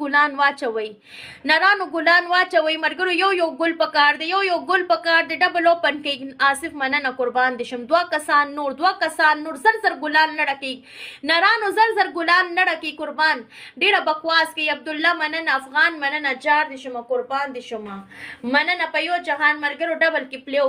ګلان واچوي نرانو ګلان واچوي مرګرو یو یو ګل پکار دی یو یو ګل پکار دی ډبل اوپن کې آصف مننه قربان دي شم دوا کسان نور دوا کسان نور زر زر ګلان نړه کې نرانو زر زر ګلان نړه کې قربان ډیره بکواس کې عبد الله مننه افغان مننه جار دي شم قربان دي شم مننه په یو جهان مرګرو ډبل کې پلیو